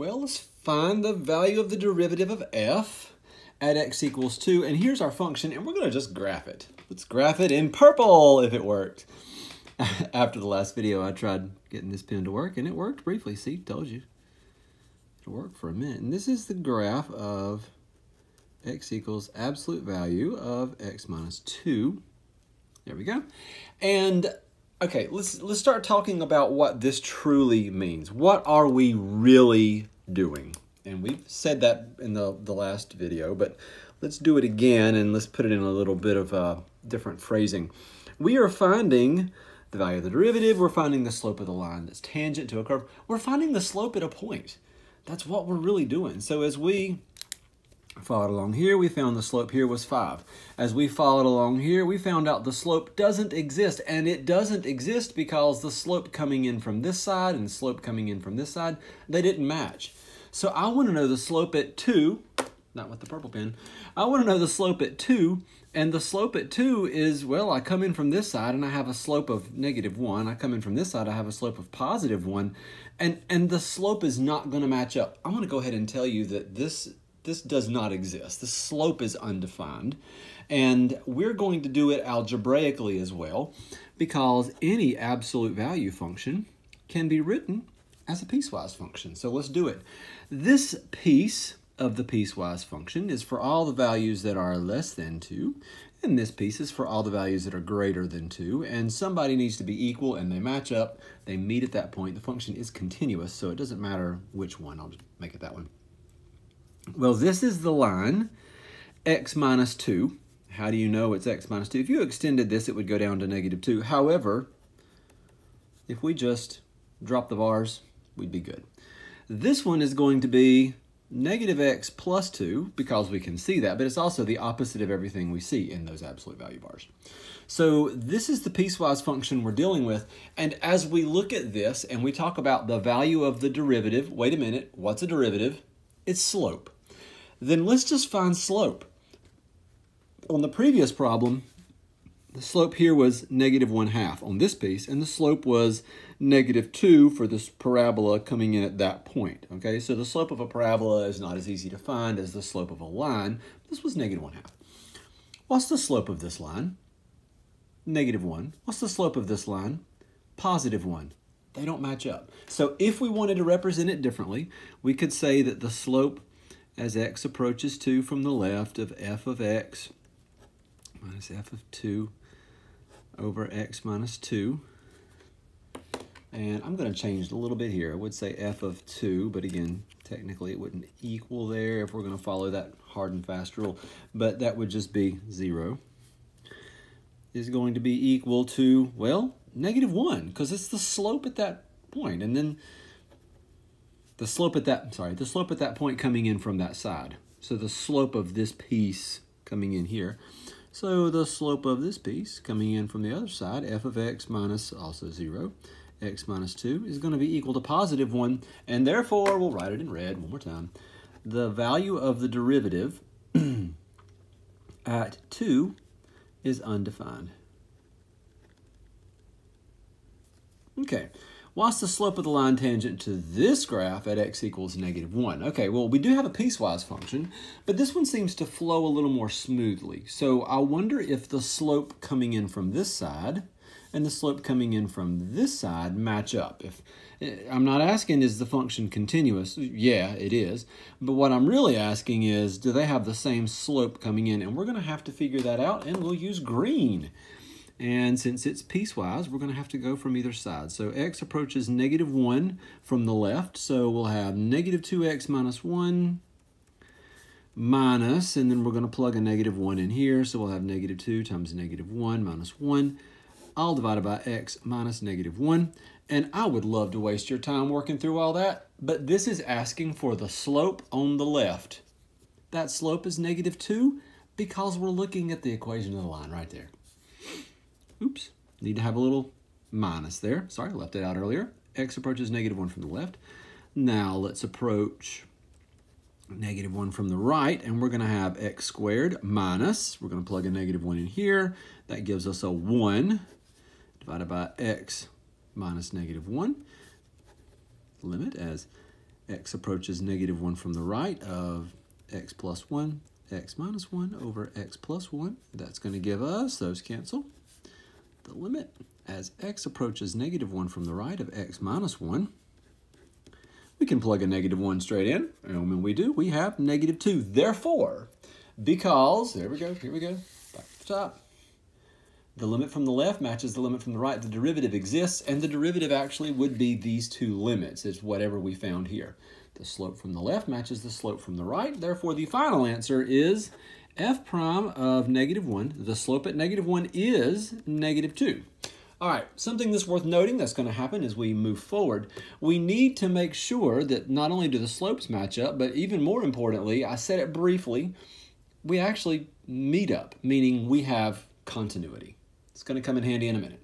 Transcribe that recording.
Well, let's find the value of the derivative of f at x equals 2. And here's our function, and we're going to just graph it. Let's graph it in purple if it worked. After the last video, I tried getting this pen to work, and it worked briefly. See, told you. It worked for a minute. And this is the graph of x equals absolute value of x minus 2. There we go. And okay, let's let's start talking about what this truly means. What are we really doing? And we've said that in the, the last video, but let's do it again and let's put it in a little bit of a different phrasing. We are finding the value of the derivative, we're finding the slope of the line that's tangent to a curve. We're finding the slope at a point. That's what we're really doing. So as we followed along here, we found the slope here was 5. As we followed along here, we found out the slope doesn't exist, and it doesn't exist because the slope coming in from this side and the slope coming in from this side, they didn't match. So I want to know the slope at 2, not with the purple pen, I want to know the slope at 2, and the slope at 2 is, well, I come in from this side and I have a slope of negative 1. I come in from this side, I have a slope of positive 1. And, and the slope is not going to match up. I'm going to go ahead and tell you that this this does not exist. The slope is undefined. And we're going to do it algebraically as well because any absolute value function can be written as a piecewise function. So let's do it. This piece of the piecewise function is for all the values that are less than 2, and this piece is for all the values that are greater than 2, and somebody needs to be equal and they match up, they meet at that point. The function is continuous, so it doesn't matter which one. I'll just make it that one. Well, this is the line x minus 2. How do you know it's x minus 2? If you extended this, it would go down to negative 2. However, if we just drop the bars, we'd be good. This one is going to be negative x plus 2 because we can see that, but it's also the opposite of everything we see in those absolute value bars. So this is the piecewise function we're dealing with, and as we look at this and we talk about the value of the derivative, wait a minute, what's a derivative? It's slope. Then let's just find slope. On the previous problem, the slope here was negative 1 half on this piece, and the slope was negative 2 for this parabola coming in at that point. Okay, so the slope of a parabola is not as easy to find as the slope of a line. This was negative 1 half. What's the slope of this line? Negative 1. What's the slope of this line? Positive 1. They don't match up. So if we wanted to represent it differently, we could say that the slope as x approaches 2 from the left of f of x minus f of 2 over x minus 2. And I'm going to change a little bit here. I would say f of 2, but again, technically it wouldn't equal there if we're going to follow that hard and fast rule. But that would just be 0 is going to be equal to, well, negative 1, because it's the slope at that point. And then the slope at that, sorry, the slope at that point coming in from that side. So the slope of this piece coming in here. So the slope of this piece coming in from the other side, f of x minus also 0, x minus 2, is going to be equal to positive 1. And therefore, we'll write it in red one more time. The value of the derivative at 2 is undefined. Okay, what's the slope of the line tangent to this graph at x equals negative 1? Okay, well, we do have a piecewise function, but this one seems to flow a little more smoothly. So I wonder if the slope coming in from this side and the slope coming in from this side match up. If eh, I'm not asking is the function continuous, yeah, it is, but what I'm really asking is do they have the same slope coming in? And we're going to have to figure that out, and we'll use green. And since it's piecewise, we're going to have to go from either side. So x approaches negative 1 from the left. So we'll have negative 2x minus 1 minus, and then we're going to plug a negative 1 in here. So we'll have negative 2 times negative 1 minus 1, all divided by x minus negative 1. And I would love to waste your time working through all that, but this is asking for the slope on the left. That slope is negative 2 because we're looking at the equation of the line right there. Oops, need to have a little minus there. Sorry, I left it out earlier. X approaches negative 1 from the left. Now let's approach negative 1 from the right, and we're going to have x squared minus, we're going to plug a negative 1 in here. That gives us a 1 divided by x minus negative 1. Limit as x approaches negative 1 from the right of x plus 1, x minus 1 over x plus 1. That's going to give us, those cancel, the limit as x approaches negative 1 from the right of x minus 1. We can plug a negative 1 straight in, and when we do, we have negative 2. Therefore, because, there we go, here we go, back to the top, the limit from the left matches the limit from the right. The derivative exists, and the derivative actually would be these two limits. It's whatever we found here. The slope from the left matches the slope from the right. Therefore, the final answer is f prime of negative 1. The slope at negative 1 is negative 2. All right, something that's worth noting that's going to happen as we move forward. We need to make sure that not only do the slopes match up, but even more importantly, I said it briefly, we actually meet up, meaning we have continuity. It's going to come in handy in a minute.